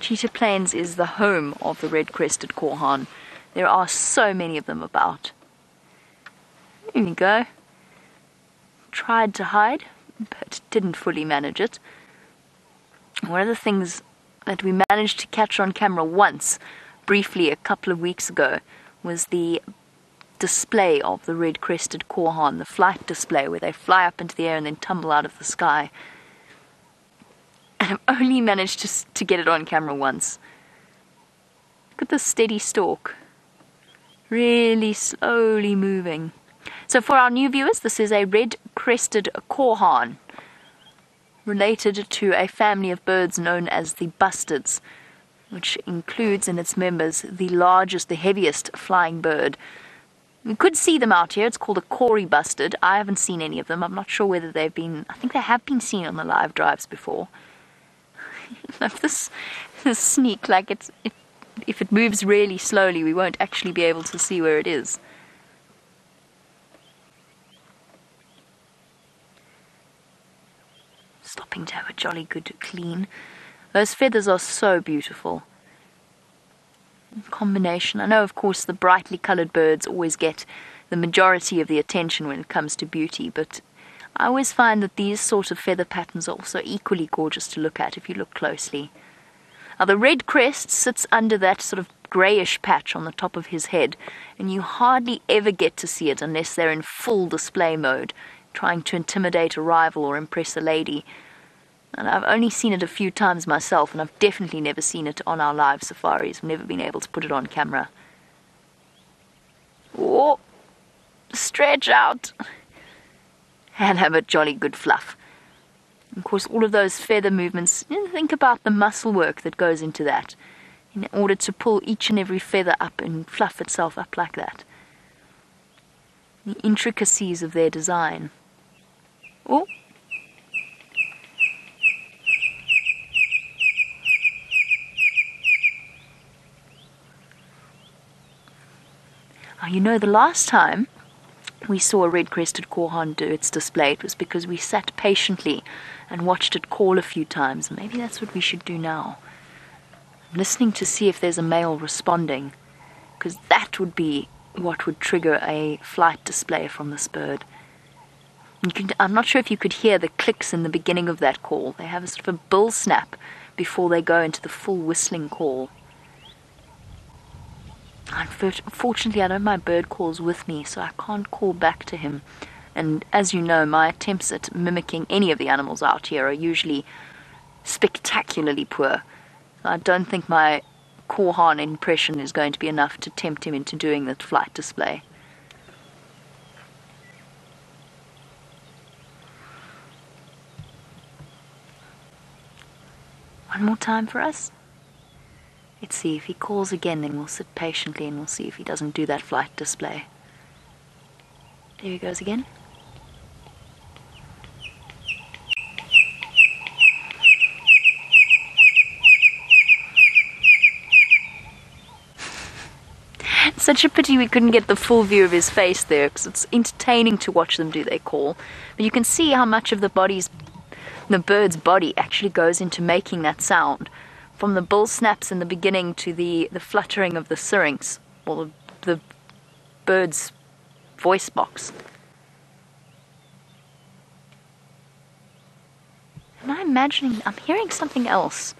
Cheetah Plains is the home of the red-crested korhaan. There are so many of them about. Here we go. Tried to hide, but didn't fully manage it. One of the things that we managed to catch on camera once, briefly a couple of weeks ago, was the display of the red crested korhaan, the flight display where they fly up into the air and then tumble out of the sky. I've only managed to, to get it on camera once. Look at the steady stalk. Really slowly moving. So, for our new viewers, this is a red crested korhaan, related to a family of birds known as the bustards, which includes in its members the largest, the heaviest flying bird we could see them out here. It's called a Kori bustard. I haven't seen any of them. I'm not sure whether they've been. I think they have been seen on the live drives before. Love this, this sneak. Like it's it, if it moves really slowly, we won't actually be able to see where it is. Stopping to have a jolly good clean. Those feathers are so beautiful combination. I know, of course, the brightly coloured birds always get the majority of the attention when it comes to beauty, but I always find that these sort of feather patterns are also equally gorgeous to look at if you look closely. Now, the red crest sits under that sort of greyish patch on the top of his head, and you hardly ever get to see it unless they're in full display mode, trying to intimidate a rival or impress a lady. And I've only seen it a few times myself, and I've definitely never seen it on our live safaris. I've never been able to put it on camera. Oh, stretch out. And have a jolly good fluff. Of course, all of those feather movements, think about the muscle work that goes into that in order to pull each and every feather up and fluff itself up like that. The intricacies of their design. Oh, oh you know, the last time we saw a red crested korhaan do its display, it was because we sat patiently and watched it call a few times. Maybe that's what we should do now. I'm listening to see if there's a male responding, because that would be what would trigger a flight display from this bird. I'm not sure if you could hear the clicks in the beginning of that call. They have a sort of a bill snap before they go into the full whistling call. Unfortunately, I don't have my bird calls with me, so I can't call back to him. And as you know, my attempts at mimicking any of the animals out here are usually spectacularly poor. I don't think my korhaan impression is going to be enough to tempt him into doing the flight display. One more time for us. Let's see if he calls again, then we'll sit patiently and we'll see if he doesn't do that flight display. There he goes again. Such a pity we couldn't get the full view of his face there, because it's entertaining to watch them do their call. But you can see how much of the body's, the bird's body actually goes into making that sound from the bull snaps in the beginning to the, the fluttering of the syrinx, or the, the bird's voice box. Am I imagining? I'm hearing something else.